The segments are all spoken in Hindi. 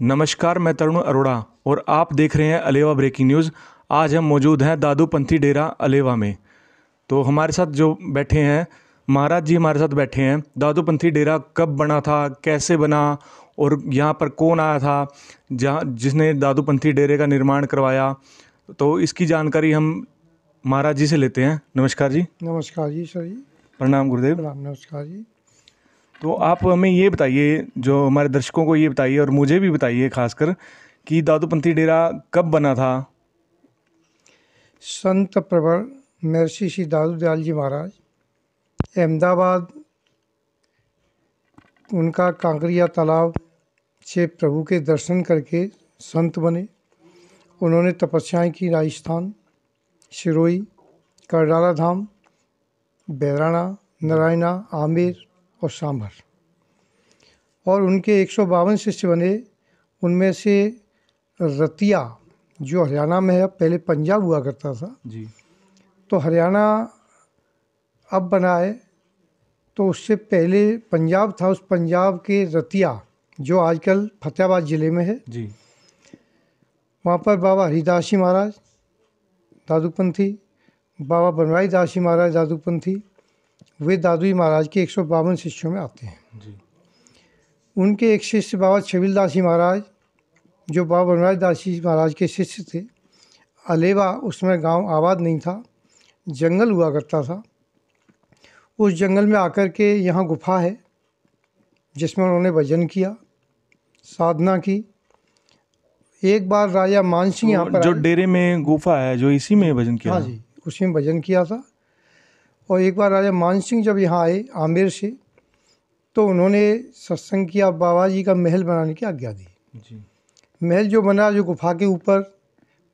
नमस्कार मैं तरुण अरोड़ा और आप देख रहे हैं अलेवा ब्रेकिंग न्यूज़। आज हम मौजूद हैं दादूपंथी डेरा अलेवा में। तो हमारे साथ जो बैठे हैं महाराज जी हमारे साथ बैठे हैं। दादूपंथी डेरा कब बना था कैसे बना और यहाँ पर कौन आया था जहाँ जिसने दादूपंथी डेरे का निर्माण करवाया। तो इसकी जानकारी हम महाराज जी से लेते हैं। नमस्कार जी। नमस्कार जी सर जी। प्रणाम गुरुदेव। प्रणाम नमस्कार जी। तो आप हमें ये बताइए, जो हमारे दर्शकों को ये बताइए और मुझे भी बताइए खासकर, कि दादूपंथी डेरा कब बना था? संत प्रवर महर्षि श्री दादू दयाल जी महाराज, अहमदाबाद, उनका कांकरिया तालाब से प्रभु के दर्शन करके संत बने। उन्होंने तपस्याएँ की, राजस्थान सिरोई करडाला धाम बैराना नारायणा, आमेर और सांभर। और उनके एक शिष्य बने। उनमें से रतिया जो हरियाणा में है पहले पंजाब हुआ करता था। जी। तो हरियाणा अब बना है तो उससे पहले पंजाब था उस पंजाब के रतिया जो आजकल फतेहाबाद ज़िले में है। जी। वहाँ पर बाबा हरिदास जी महाराज दादूपंथी बाबा बनवाई दास जी महाराज दादूपंथी वे दादू जी महाराज के एक सौ बावन शिष्यों में आते हैं। जी। उनके एक शिष्य बाबा छबिल दास जी महाराज जो बाबा बनराज दास जी महाराज के शिष्य थे। अलेवा उसमें गाँव आबाद नहीं था जंगल हुआ करता था। उस जंगल में आकर के यहाँ गुफा है जिसमें उन्होंने भजन किया साधना की। एक बार राजा मान सिंह यहाँ पर जो डेरे में गुफा है जो इसी में भजन किया हाँ जी उसी में भजन किया था। और एक बार राजा मान सिंह जब यहाँ आए आमेर से तो उन्होंने सत्संग किया बाबा जी का महल बनाने की आज्ञा दी। जी। महल जो बना जो गुफा के ऊपर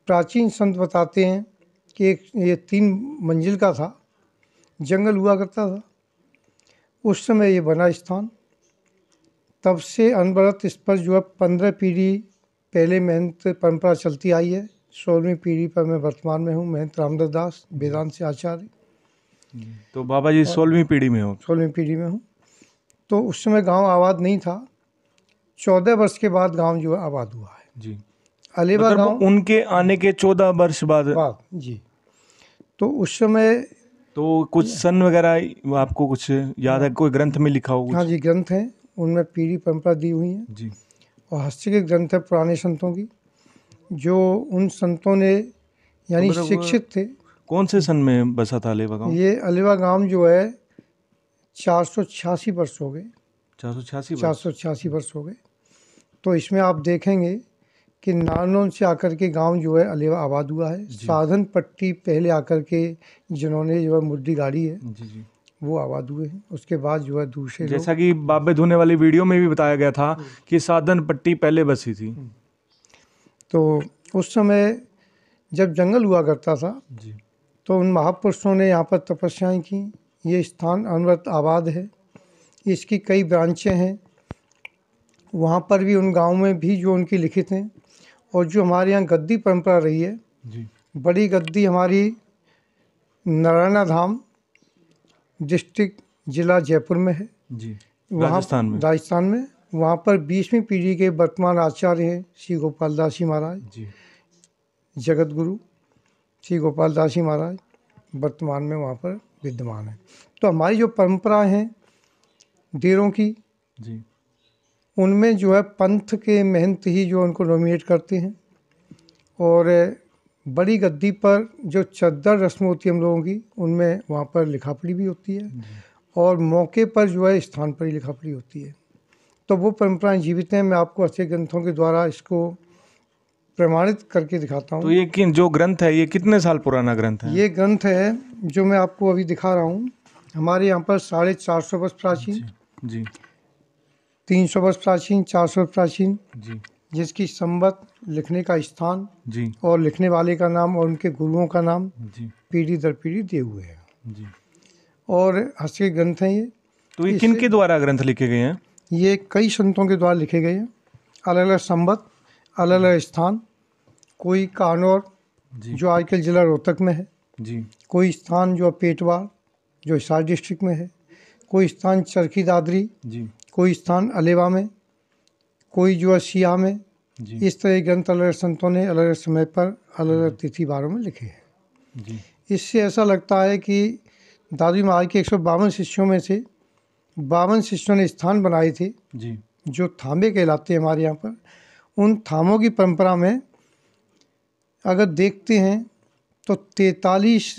प्राचीन संत बताते हैं कि एक ये तीन मंजिल का था जंगल हुआ करता था। उस समय ये बना स्थान। तब से अनवरत इस पर जो है पंद्रह पीढ़ी पहले महंत परंपरा चलती आई है। सोलहवीं पीढ़ी पर मैं वर्तमान में हूँ महंत रामदास दास वेदांत से आचार्य। तो बाबा जी सोलहवीं पीढ़ी में हो। सोलहवीं पीढ़ी में हूँ। तो उस समय गाँव आबाद नहीं था। चौदह वर्ष के बाद गाँव जो आबाद हुआ है। जी। अलीबा मतलब गाँव उनके आने के चौदह वर्ष बाद। बाद जी। तो उस समय तो कुछ सन वगैरह आपको कुछ याद है? कोई ग्रंथ में लिखा हो हाँ जी ग्रंथ हैं। उनमें पीढ़ी परंपरा दी हुई है। जी। और हस्तलिखित ग्रंथ है पुराने संतों की जो उन संतों ने यानी मतलब- शिक्षित थे। कौन से सन में बसा था अलेवा गाँव? ये अलीवा गाँव जो है चार सौ छियासी वर्ष हो गए। चार सौ छियासी चार सौ छियासी वर्ष हो गए। तो इसमें आप देखेंगे कि नारनौल से आकर के गाँव जो है अलेवा आबाद हुआ है। साधन पट्टी पहले आकर के जिन्होंने जो है मुद्दी गाड़ी है जी जी। वो आबाद हुए हैं। उसके बाद जो है दूसरे जैसा कि बाबे धोने वाली वीडियो में भी बताया गया था कि साधन पट्टी पहले बसी थी। तो उस समय जब जंगल हुआ करता था जी। तो उन महापुरुषों ने यहाँ पर तपस्याएँ की। ये स्थान अनवरत आबाद है। इसकी कई ब्रांचें हैं। वहाँ पर भी उन गाँव में भी जो उनकी लिखित हैं और जो हमारे यहाँ गद्दी परंपरा रही है। जी। बड़ी गद्दी हमारी नारायणा धाम डिस्ट्रिक्ट जिला जयपुर में है। जी। वहाँ राजस्थान में। राजस्थान में। वहाँ पर बीसवीं पीढ़ी के वर्तमान आचार्य हैं श्री गोपाल दास जी महाराज। जी। जगत गुरु श्री गोपाल दास जी महाराज वर्तमान में वहाँ पर विद्यमान है। तो हमारी जो परंपरा हैं देरों की जी। उनमें जो है पंथ के महंत ही जो उनको नॉमिनेट करते हैं और बड़ी गद्दी पर जो चद्दर रस्म होती है हम लोगों की उनमें वहाँ पर लिखा पढ़ी भी होती है और मौके पर जो है स्थान पर ही लिखा पढ़ी होती है। तो वो परंपराएँ जीवित हैं मैं आपको अच्छे ग्रंथों के द्वारा इसको प्रमाणित करके दिखाता हूँ तो हूँ। ये किन जो ग्रंथ है ये कितने साल पुराना ग्रंथ है? ये ग्रंथ है जो मैं आपको अभी दिखा रहा हूँ। हमारे यहाँ पर साढ़े चार सौ वर्ष प्राचीन जी तीन सौ वर्ष प्राचीन चार सौ प्राचीन जी। जिसकी संबत लिखने का स्थान जी। और लिखने वाले का नाम और उनके गुरुओं का नाम जी। पीढ़ी दर पीढ़ी दिए हुए हैं। जी। और हस्त ग्रंथ हैं ये। तो ये किन के द्वारा ग्रंथ लिखे गए हैं? ये कई संतों के द्वारा लिखे गए हैं। अलग अलग संबत अलग अलग स्थान। कोई कानौर जी। आजकल जिला रोहतक में है। जी। कोई स्थान जो पेटवार जो हिसार डिस्ट्रिक्ट में है। कोई स्थान चरखी दादरी। जी। कोई स्थान अलेवा में। कोई जो है सिया में। जी। इस तरह ग्रंथ अलग अलग संतों ने अलग अलग समय पर अलग अलग तिथि बारों में लिखे हैं। इससे ऐसा लगता है कि दादी महाराज के एक सौ बावन शिष्यों में से बावन शिष्यों ने स्थान बनाए थे। जी। जो थामे कहलाते हैं हमारे यहाँ पर। उन थामों की परंपरा में अगर देखते हैं तो तैतालीस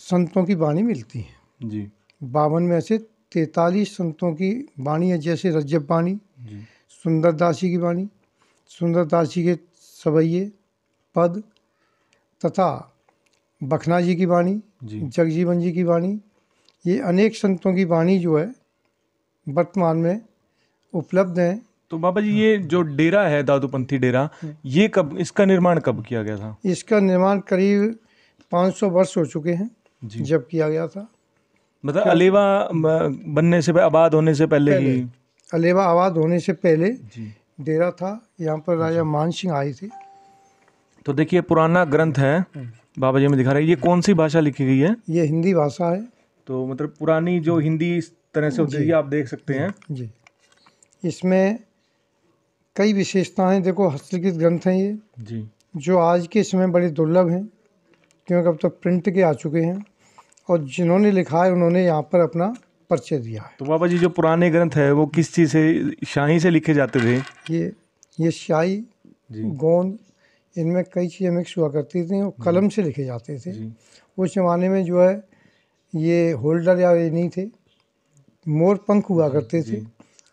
संतों की वाणी मिलती है। जी। बावन में से तैतालीस संतों की वाणी है जैसे रज्जब वाणी जी। सुंदरदास जी की वाणी सुंदरदास जी के सवैये पद तथा बखना जी की वाणी जगजीवन जी की वाणी ये अनेक संतों की वाणी जो है वर्तमान में उपलब्ध है। तो बाबा जी ये जो डेरा है दादूपंथी डेरा ये कब इसका निर्माण कब किया गया था? इसका निर्माण करीब 500 वर्ष हो चुके हैं जी। जब किया गया था। मतलब अलेवा बनने से आबाद होने से पहले ही? अलेवा आबाद होने से पहले डेरा था यहाँ पर राजा मान सिंह आए थे। तो देखिए पुराना ग्रंथ है बाबा जी में दिखा रहे हैं। ये कौन सी भाषा लिखी गई है? ये हिंदी भाषा है। तो मतलब पुरानी जो हिंदी इस तरह से होती है आप देख सकते हैं। जी। इसमें कई विशेषताएँ देखो हस्तलिखित ग्रंथ हैं ये जी। जो आज के समय बड़े दुर्लभ हैं क्योंकि अब तो प्रिंट के आ चुके हैं और जिन्होंने लिखा है उन्होंने यहाँ पर अपना परिचय दिया है। तो बाबा जी जो पुराने ग्रंथ है वो किस चीज़ से शाही से लिखे जाते थे? ये ये शाही गोंद इनमें कई चीज़ें मिक्स हुआ करती थी और कलम से लिखे जाते थे। उस ज़माने में जो है ये होल्डर या ये नहीं थे मोर पंख हुआ करते थे।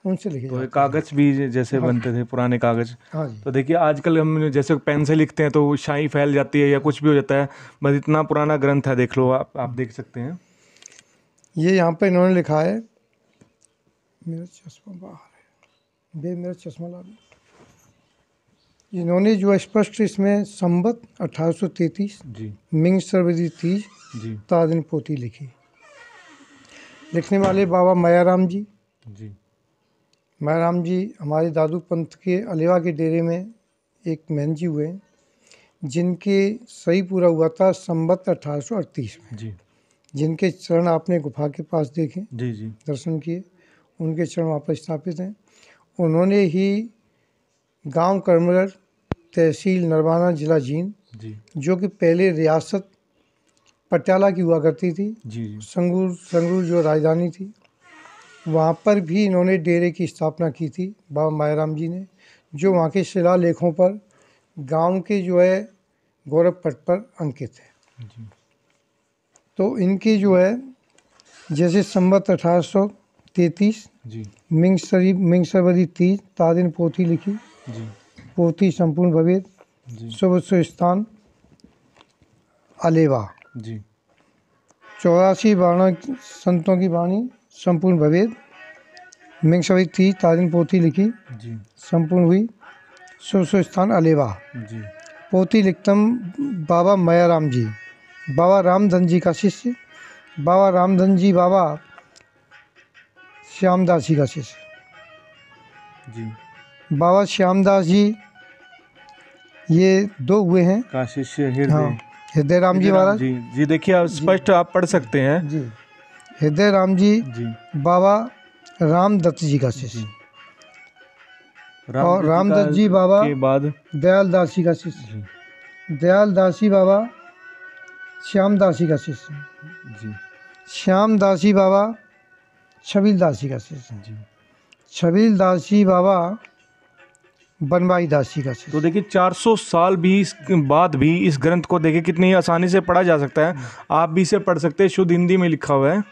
उनसे लिखे तो कागज़ भी जैसे हाँ। बनते थे पुराने कागज़। हाँ जी। तो देखिए आजकल हम जैसे पेन से लिखते हैं तो शाही फैल जाती है या कुछ भी हो जाता है बस इतना पुराना ग्रंथ है देख लो आप आप देख सकते हैं। ये यहाँ पे इन्होंने लिखा है। मेरा चश्मा बाहर है। बे मेरा चश्मा ला इन्होंने जो स्पष्ट इसमें संबत 1833 जी। मिंग सरवदी तीज जी। तादिन पोती लिखी। लिखने वाले बाबा मायाराम जी। जी। मायाराम जी हमारे दादू पंथ के अलेवा के डेरे में एक मैन जी हुए जिनके सही पूरा हुआ था संबत 1838 में। जी। जिनके चरण आपने गुफा के पास देखे जी जी। दर्शन किए उनके चरण वहाँ पर स्थापित हैं। उन्होंने ही गाँव करमलर तहसील नरवाना जिला जींद जी। जो कि पहले रियासत पटियाला की हुआ करती थी। जी जी। संगरूर संगरूर जो राजधानी थी वहाँ पर भी इन्होंने डेरे की स्थापना की थी बाबा मायाराम जी ने जो वहाँ के शिलालेखों पर गाँव के जो है गौरव पट पर अंकित है। तो इनके जो है जैसे संबत अठारह सौ तैतीस जी। मिंग शरीफ मिंग सरवरी तीज तादिन पोथी लिखी। जी। पोथी संपूर्ण भवेद। शुभ स्थान अलेवा जी। चौरासी बारह संतों की वाणी संपूर्ण भवेद। मिंग सरवरी तीज तादिन पोथी लिखी। जी। संपूर्ण हुई। स्थान अलेवा। जी। पोथी लिखतम बाबा मयाराम जी। बाबा रामधन जी का शिष्य। बाबा रामधन जी बाबा श्यामदास जी का शिष्य। जी। बाबा श्यामदास जी ये दो हुए हैं। का शिष्य हृदय। हाँ हृदय राम जी महाराज। जी। जी देखिए आप स्पष्ट आप पढ़ सकते हैं। जी। हृदय राम जी जी। बाबा रामदत्त जी का शिष्य। और रामदत्त जी बाबा के बाद? दयाल दास जी का शिष्य। दयाल दास जी बाबा श्याम दास जी का शिष्य। जी। श्याम दास जी बाबा छबील दास जी का शिष्य। जी। छबील दास जी बाबा बनवाई दास जी का तो देखिए 400 साल भी इस बाद भी इस ग्रंथ को देखिए कितनी आसानी से पढ़ा जा सकता है। आप भी इसे पढ़ सकते हैं शुद्ध हिंदी में लिखा हुआ है।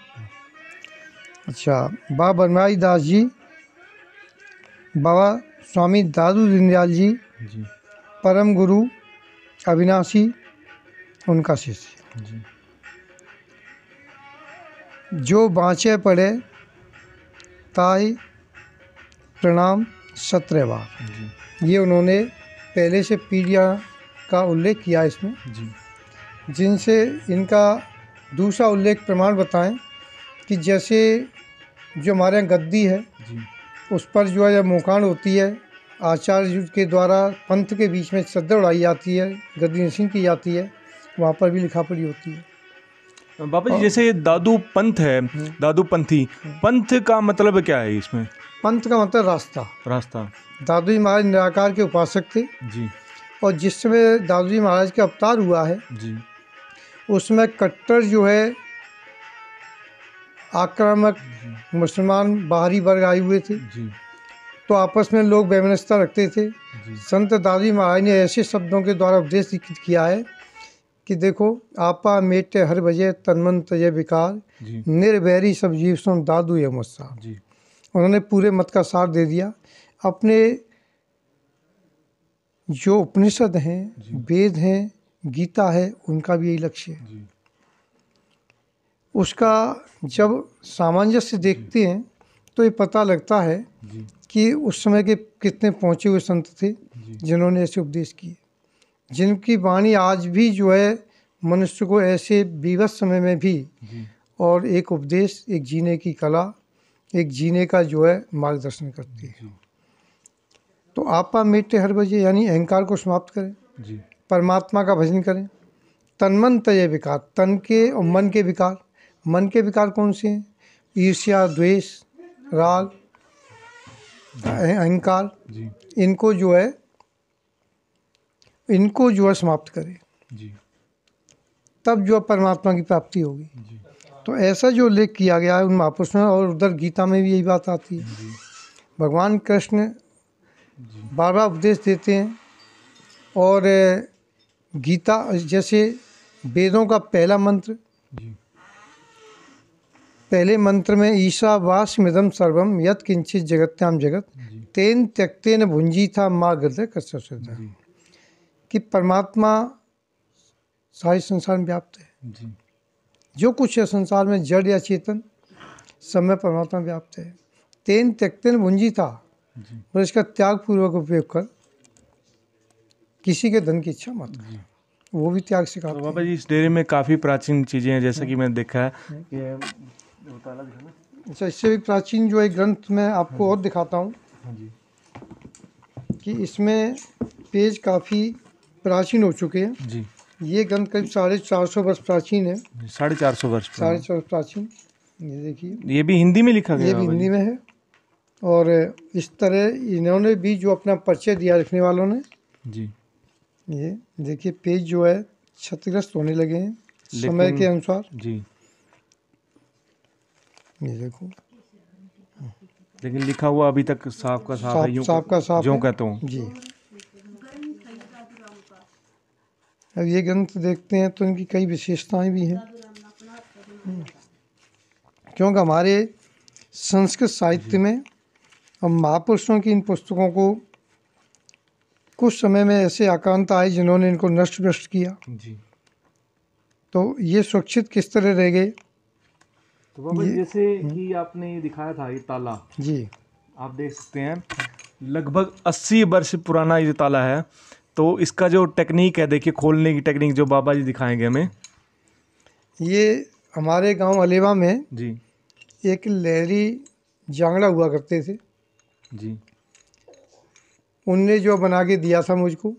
अच्छा बाबा बनवाई दास जी बाबा स्वामी दादू दीनदयाल जी जी। परम गुरु अविनाशी उनका शिष्य जो। बाँचे पड़े ताई प्रणाम सत्रहवा जी। ये उन्होंने पहले से पीढ़ियाँ का उल्लेख किया है इसमें। जी। जिनसे इनका दूसरा उल्लेख प्रमाण बताएँ कि जैसे जो हमारे यहाँ गद्दी है जी। उस पर जो है जब मोकान होती है आचार्य के द्वारा पंथ के बीच में चद्दर उड़ाई जाती है गद्दी नशीन की जाती है वहाँ पर भी लिखा पढ़ी होती है। बाबा जी जैसे दादू पंथ है दादू पंथी पंथ का मतलब क्या है इसमें? पंथ का मतलब रास्ता। रास्ता। दादू जी महाराज निराकार के उपासक थे। जी। और जिस समय दादू जी महाराज का अवतार हुआ है जी। उसमें कट्टर जो है आक्रामक मुसलमान बाहरी वर्ग आए हुए थे। जी। तो आपस में लोग वैमनस्यता रखते थे। जी। संत दादी महाराज ने ऐसे शब्दों के द्वारा उपदेश लिखित किया है कि देखो आपा मेटे हर बजे तनमन तजे विकार जी। निर्वैरी सब जीव सुन दादू ये मुस्सा जी। उन्होंने पूरे मत का सार दे दिया। अपने जो उपनिषद हैं वेद हैं गीता है उनका भी यही लक्ष्य है। उसका जब सामंजस्य देखते हैं तो ये पता लगता है कि उस समय के कितने पहुँचे हुए संत थे जिन्होंने ऐसे उपदेश किए। जिनकी वाणी आज भी जो है मनुष्य को ऐसे विवश समय में भी और एक उपदेश एक जीने की कला एक जीने का जो है मार्गदर्शन करती है। तो आपा मेटे हर बजे यानी अहंकार को समाप्त करें। जी। परमात्मा का भजन करें। तनमन तय विकार तन के और मन के विकार। मन के विकार कौन से हैं? ईर्ष्या द्वेष राग अहंकार। इनको जो है इनको जो है समाप्त करें। जी। तब जो परमात्मा की प्राप्ति होगी। जी। तो ऐसा जो उल्लेख किया गया है उन महापुरुषों में और उधर गीता में भी यही बात आती है। भगवान कृष्ण बार बार उपदेश देते हैं और गीता जैसे वेदों का पहला मंत्र पहले मंत्र में ईशा वास मिदम सर्वम यत किंचित जगत्याम जगत तेन त्यक्तेन भुंजी था माँ कश्य जी। कि परमात्मा सारे संसार में व्याप्त है। जी कुछ है संसार में जड़ या चेतन सब में परमात्मा व्याप्त है। तेन त्यक्तेन भुंजी था और इसका त्याग पूर्वक उपयोग कर किसी के धन की इच्छा मत कर। वो भी त्याग तो बाबा जी इस डेरे में काफ़ी प्राचीन चीज़ें हैं जैसा कि मैंने देखा ये हैं अच्छा इससे भी प्राचीन जो एक ग्रंथ मैं आपको और दिखाता हूँ हाँ कि इसमें पेज काफ़ी प्राचीन हो चुके हैं। जी। ये ग्रंथ करीब साढ़े चार सौ वर्ष प्राचीन है। साढ़े चार सौ वर्ष साढ़े चार सौ प्राचीन। ये देखिए। ये भी हिंदी में लिखा गया ये भी हिंदी में है। और इस तरह इन्होंने भी जो अपना परिचय दिया लिखने वालों ने जी। ये देखिए पेज जो है क्षतिग्रस्त होने लगे हैं समय के अनुसार। जी। ये देखो। लेकिन लिखा हुआ अभी तक साफ़ का साफ़ साफ़ है यूँ साफ़ का साफ़ जो कहता हूँ। जी। अब ये ग्रंथ देखते हैं तो इनकी कई विशेषताएँ भी हैं। हम्म। क्योंकि हमारे संस्कृत साहित्य में हम महापुरुषों की इन पुस्तकों को कुछ समय में ऐसे आक्रांत आए जिन्होंने इनको नष्ट भ्रष्ट किया। जी। तो ये सुरक्षित किस तरह रह गए? तो बाबा जैसे कि आपने ये दिखाया था ये ताला। जी। आप देख सकते हैं लगभग 80 वर्ष पुराना ये ताला है। तो इसका जो टेक्निक है देखिए खोलने की टेक्निक जो बाबा जी दिखाएँगे हमें। ये हमारे गाँव अलेवा में जी। एक लहरी जांगड़ा हुआ करते थे। जी। उनने जो बना के दिया था मुझको।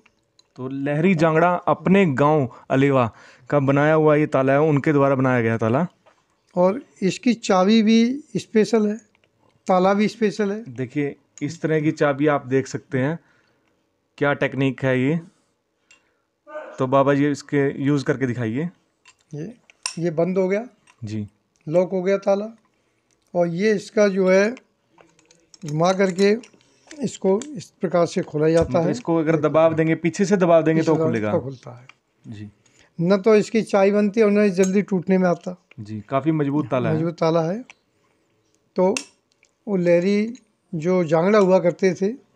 तो लहरी जांगड़ा अपने गाँव अलेवा का बनाया हुआ ये ताला है उनके द्वारा बनाया गया ताला। और इसकी चाबी भी स्पेशल है ताला भी स्पेशल है। देखिए इस तरह की चाबी आप देख सकते हैं। क्या टेक्निक है ये? तो बाबा जी इसके यूज़ करके दिखाइए। ये ये बंद हो गया। जी। लॉक हो गया ताला। और ये इसका जो है घुमा करके इसको इस प्रकार से खोला जाता मतलब है। इसको अगर दबाव देंगे पीछे से दबाव देंगे तो खुलेगा। तो खुलता है। जी। न तो इसकी चाय बनती है और न जल्दी टूटने में आता। जी काफ़ी मज़बूत ताला है। मज़बूत ताला है। तो वो लहरी जो जांगड़ा हुआ करते थे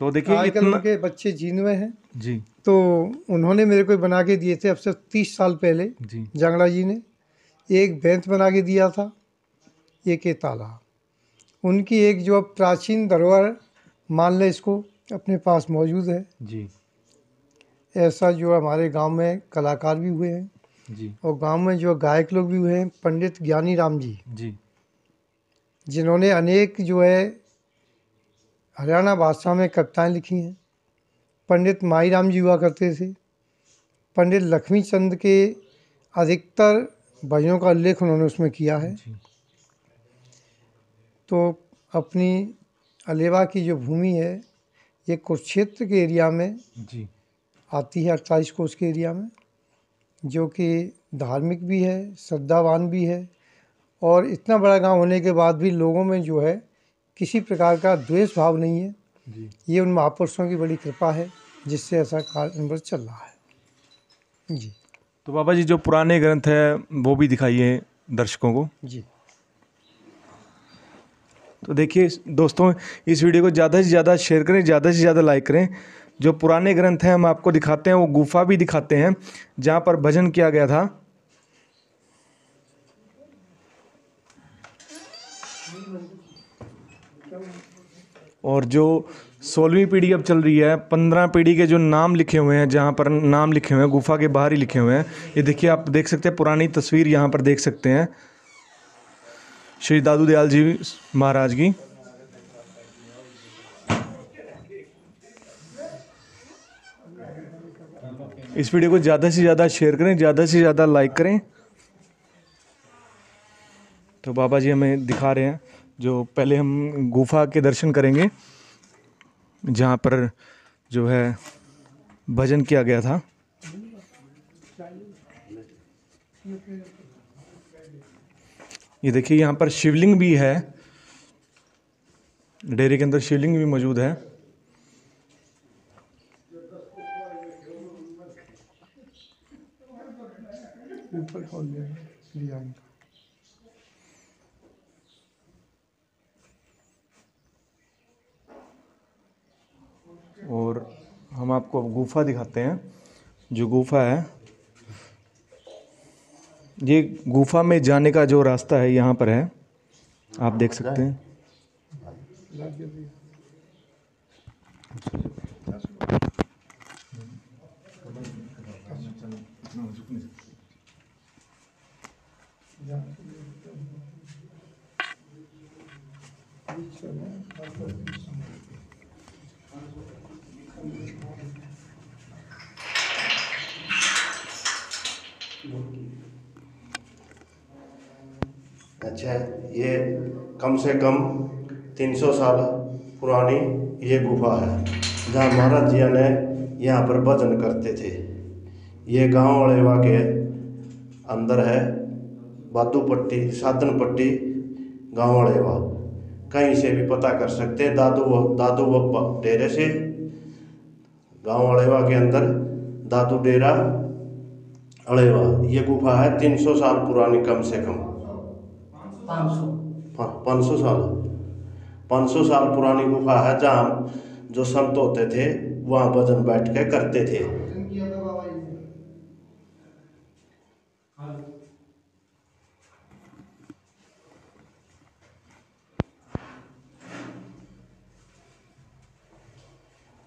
तो देखिए आजकल उनके बच्चे जीनवे हैं। जी। तो उन्होंने मेरे को बना के दिए थे अब से तीस साल पहले जी। जांगड़ा जी ने। एक बेंत बना के दिया था एक ये ताला उनकी एक जो अब प्राचीन धरोहर मान लें इसको अपने पास मौजूद है। जी। ऐसा जो हमारे गाँव में कलाकार भी हुए हैं। जी। और गाँव में जो गायक लोग भी हुए हैं पंडित ज्ञानी राम जी। जी। जिन्होंने अनेक जो है हरियाणा भाषा में कविताएँ लिखी हैं। पंडित माई राम जी हुआ करते थे। पंडित लक्ष्मी चंद के अधिकतर भजनों का उल्लेख उन्होंने उसमें किया है। तो अपनी अलेवा की जो भूमि है ये कुरुक्षेत्र के एरिया में जी। आती है अट्ठाईस कोस के एरिया में जो कि धार्मिक भी है श्रद्धावान भी है और इतना बड़ा गाँव होने के बाद भी लोगों में जो है किसी प्रकार का द्वेष भाव नहीं है। जी। ये उन महापुरुषों की बड़ी कृपा है जिससे ऐसा कार्य चल रहा है। जी। तो बाबा जी जो पुराने ग्रंथ है वो भी दिखाइए दर्शकों को। जी। तो देखिए दोस्तों इस वीडियो को ज़्यादा से ज़्यादा शेयर करें ज़्यादा से ज़्यादा लाइक करें। जो पुराने ग्रंथ हैं हम आपको दिखाते हैं वो गुफा भी दिखाते हैं जहाँ पर भजन किया गया था। और जो सोलहवीं पीढ़ी अब चल रही है पंद्रह पीढ़ी के जो नाम लिखे हुए हैं, जहाँ पर नाम लिखे हुए हैं, गुफा के बाहर ही लिखे हुए हैं, ये देखिए आप देख सकते हैं, पुरानी तस्वीर यहाँ पर देख सकते हैं। श्री दादू दयाल जी महाराज की। इस वीडियो को ज़्यादा से ज़्यादा शेयर करें, ज़्यादा से ज़्यादा लाइक करें। तो बाबा जी हमें दिखा रहे हैं। जो पहले हम गुफा के दर्शन करेंगे, जहाँ पर जो है भजन किया गया था। ये देखिए, यहाँ पर शिवलिंग भी है। डेरे के अंदर शिवलिंग भी मौजूद है। ऊपर खोल दिया इनका और हम आपको गुफा दिखाते हैं, जो गुफा है। ये गुफा में जाने का जो रास्ता है, यहाँ पर है। आप देख सकते हैं। अच्छा ये कम से कम 300 साल पुरानी ये गुफा है, जहाँ महाराज जी ने यहाँ पर भजन करते थे। ये गाँव अलेवा के अंदर है बादू पट्टी साधन पट्टी गाँव अलेवा कहीं से भी पता कर सकते हैं, दादू दादू बप्पा डेरे से। गाँव अलेवा के अंदर दादू डेरा अलेवा ये गुफा है 300 साल पुरानी, कम से कम। पाँच सौ। साल। पाँच सौ साल पुरानी गुफा है जहाँ जो संत होते थे वहाँ भजन बैठ के करते थे।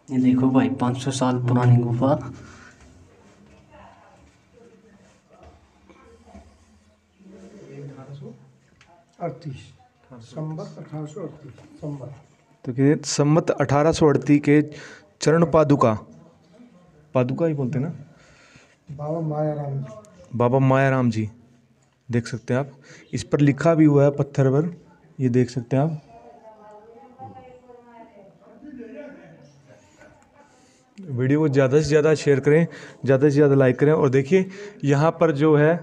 ये देखो भाई 500 साल पुरानी गुफा। अड़तीस। संबत अठारह सौ अड़तीस संबत तो कि सम्मत अठारह सौ अड़तीस के चरण पादुका। पादुका ही बोलते हैं ना? बाबा माया राम जी। बाबा मायाराम जी देख सकते हैं आप। इस पर लिखा भी हुआ है पत्थर पर ये देख सकते हैं आप। वीडियो को ज़्यादा से ज़्यादा शेयर करें ज़्यादा से ज़्यादा लाइक करें और देखिए यहाँ पर जो है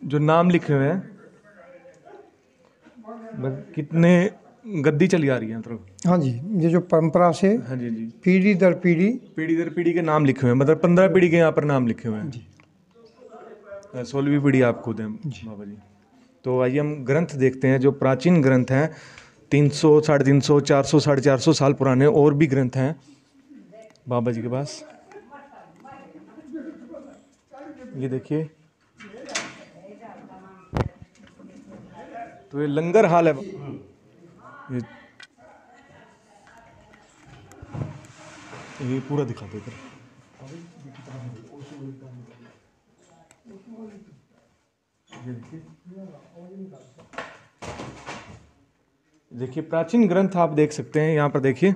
जो नाम लिखे हुए हैं कितने गद्दी चली आ रही है मतलब हाँ जी ये जो परंपरा से हाँ जी जी। पीढ़ी दर पीढ़ी। पीढ़ी दर पीढ़ी के नाम लिखे हुए हैं मतलब पंद्रह पीढ़ी के यहाँ पर नाम लिखे हुए हैं। जी। सोलहवीं पीढ़ी आप खुद हैं बाबा जी। तो आइए हम ग्रंथ देखते हैं जो प्राचीन ग्रंथ हैं तीन सौ साढ़े तीन सौ चार सौ साढ़े चार सौ साल पुराने और भी ग्रंथ हैं। बाबा जी के पास। ये देखिए। तो ये लंगर हाल है ये ये पूरा दिखा दो देखिए, प्राचीन ग्रंथ आप देख सकते हैं, यहाँ पर देखिए।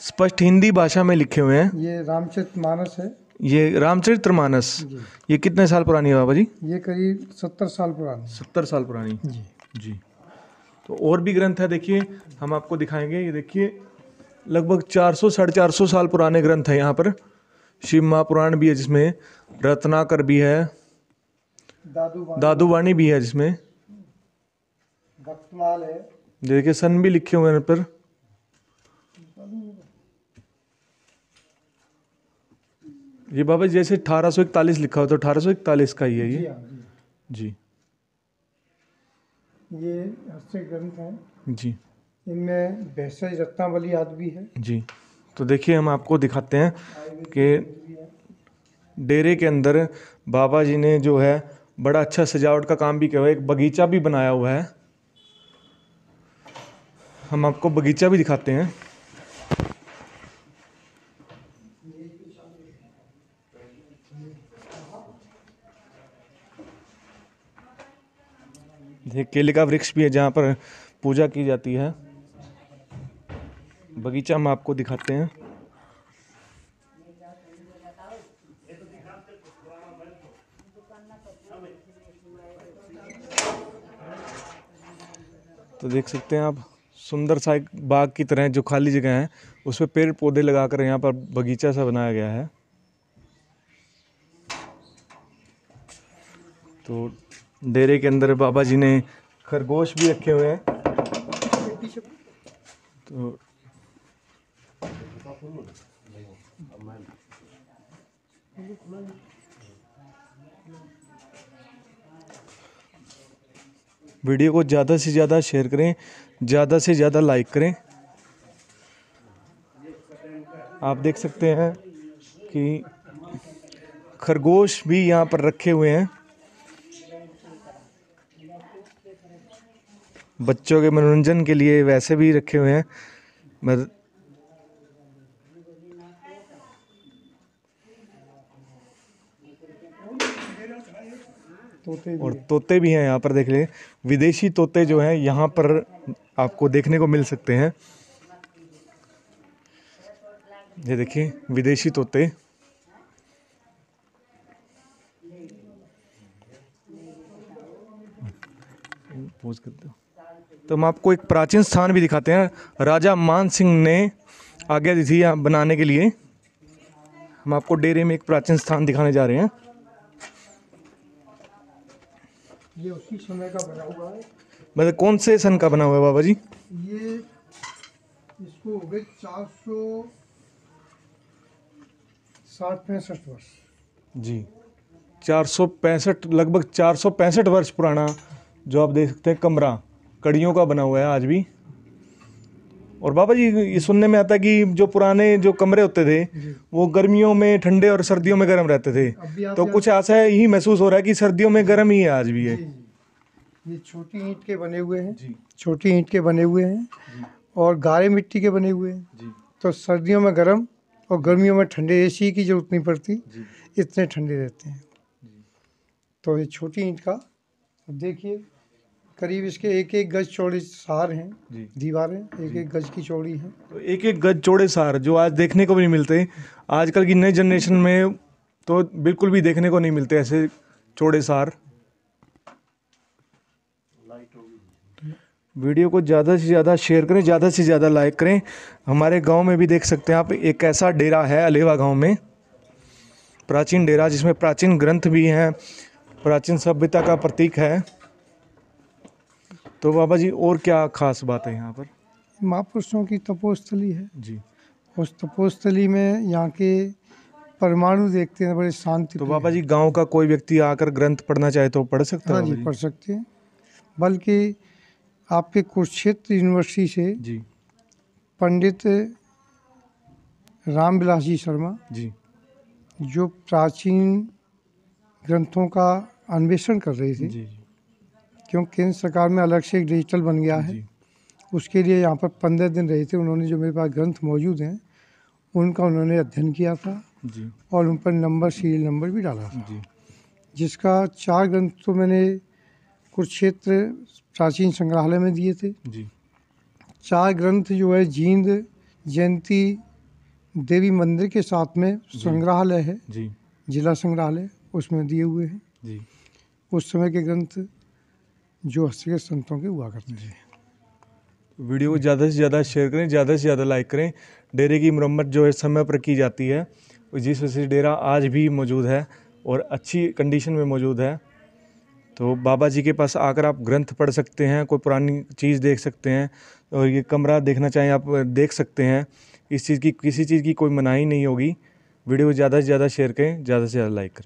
स्पष्ट हिंदी भाषा में लिखे हुए हैं। ये रामचरित मानस है। ये रामचरितमानस ये कितने साल पुरानी है बाबा जी? ये करीब सत्तर साल पुरानी। सत्तर साल पुरानी। जी। जी। तो और भी ग्रंथ है देखिए हम आपको दिखाएँगे। ये देखिए लगभग 400 साढ़े चार सौ साल पुराने ग्रंथ है यहाँ पर। शिव महापुराण भी है जिसमें रत्नाकर भी है दादू दादू वाणी भी है जिसमें। देखिए सन भी लिखे हुए हैं पर। ये बाबा जैसे 1841 लिखा हो तो 1841 का ही है ये। हाँ जी। जी। ये हस्त ग्रंथ हैं। जी। इनमें भेषज रत्नावली आदि भी है। जी। तो देखिए हम आपको दिखाते हैं कि डेरे के अंदर बाबा जी ने जो है बड़ा अच्छा सजावट का काम भी किया हुआ है। एक बगीचा भी बनाया हुआ है। हम आपको बगीचा भी दिखाते हैं। देखिए केले का वृक्ष भी है जहाँ पर पूजा की जाती है। बगीचा हम आपको दिखाते हैं। तो देख सकते हैं आप, सुंदर सा एक बाग की तरह जो खाली जगह है, उस पर पेड़ पौधे लगाकर यहाँ पर बगीचा सा बनाया गया है। तो डेरे के अंदर बाबा जी ने खरगोश भी रखे हुए हैं। तो वीडियो को ज़्यादा से ज़्यादा शेयर करें, ज़्यादा से ज़्यादा लाइक करें। आप देख सकते हैं कि खरगोश भी यहाँ पर रखे हुए हैं। बच्चों के मनोरंजन के लिए वैसे भी रखे हुए हैं। मत- तोते और तोते भी हैं यहाँ पर, देख ले। विदेशी तोते जो हैं, यहाँ पर आपको देखने को मिल सकते हैं। ये देखिए, विदेशी तोते। पोज करते हो। तो हम आपको एक प्राचीन स्थान भी दिखाते हैं। राजा मान सिंह ने आज्ञा दी थी यहाँ बनाने के लिए। हम आपको डेरे में एक प्राचीन स्थान दिखाने जा रहे हैं। ये उसी समय का बना हुआ है। मतलब कौन से सन का बना हुआ है बाबा जी? ये इसको हो गए चार सौ साठ पैंसठ वर्ष। जी। चार सौ पैंसठ लगभग चार सौ पैंसठ वर्ष पुराना जो आप देख सकते हैं कमरा। कड़ियों का बना हुआ है आज भी। और बाबा जी ये सुनने में आता है कि जो पुराने जो कमरे होते थे वो गर्मियों में ठंडे और सर्दियों में गर्म रहते थे। तो कुछ ऐसा ही महसूस हो रहा है कि सर्दियों में गर्म ही है आज भी है। ये छोटी ईंट के बने हुए हैं। छोटी ईंट के बने हुए हैं और गारे मिट्टी के बने हुए हैं। जी। तो सर्दियों में गर्म और गर्मियों में ठंडे एसी की ज़रूरत नहीं पड़ती। इतने ठंडे रहते हैं। तो ये छोटी ईंट का देखिए करीब इसके एक एक गज चौड़े सार हैं दीवारें एक एक गज की चौड़ी हैं। तो एक एक गज चौड़े सार जो आज देखने को भी नहीं मिलते आजकल की नई जनरेशन में तो बिल्कुल भी देखने को नहीं मिलते ऐसे चौड़े सार। वीडियो को ज़्यादा से ज़्यादा शेयर करें ज़्यादा से ज़्यादा लाइक करें। हमारे गाँव में भी देख सकते हैं आप एक ऐसा डेरा है अलेवा गाँव में प्राचीन डेरा जिसमें प्राचीन ग्रंथ भी हैं प्राचीन सभ्यता का प्रतीक है। तो बाबा जी और क्या खास बात है यहाँ पर? महापुरुषों की तपोस्थली है। जी। उस तपोस्थली में यहाँ के परमाणु देखते हैं बड़े शांति तो बाबा जी गाँव का कोई व्यक्ति आकर ग्रंथ पढ़ना चाहे तो पढ़ सकता है हाँ जी? पढ़ सकते हैं। बल्कि आपके कुरुक्षेत्र यूनिवर्सिटी से जी। पंडित रामविलास जी शर्मा जी। जो प्राचीन ग्रंथों का अन्वेषण कर रहे थे जी, जी। क्योंकि केंद्र सरकार में अलग से एक डिजिटल बन गया है। उसके लिए यहाँ पर पंद्रह दिन रहे थे उन्होंने जो मेरे पास ग्रंथ मौजूद हैं उनका उन्होंने अध्ययन किया था जी। और उन पर नंबर सीरियल नंबर भी डाला था। जी। जिसका चार ग्रंथ तो मैंने कुरुक्षेत्र प्राचीन संग्रहालय में दिए थे। जी। चार ग्रंथ जो है जींद जयंती देवी मंदिर के साथ में संग्रहालय है। जी। जिला संग्रहालय उसमें दिए हुए हैं। जी। उस समय के ग्रंथ जो हस्तगत संतों के हुआ करते थे वीडियो को ज़्यादा से ज़्यादा शेयर करें, ज़्यादा से ज़्यादा लाइक करें। डेरे की मरम्मत जो है समय पर की जाती है, जिस वजह से डेरा आज भी मौजूद है और अच्छी कंडीशन में मौजूद है। तो बाबा जी के पास आकर आप ग्रंथ पढ़ सकते हैं, कोई पुरानी चीज़ देख सकते हैं और ये कमरा देखना चाहें आप देख सकते हैं। इस चीज़ की, किसी चीज़ की कोई मनाही नहीं होगी। वीडियो को ज़्यादा से ज़्यादा शेयर करें, ज़्यादा से ज़्यादा लाइक करें।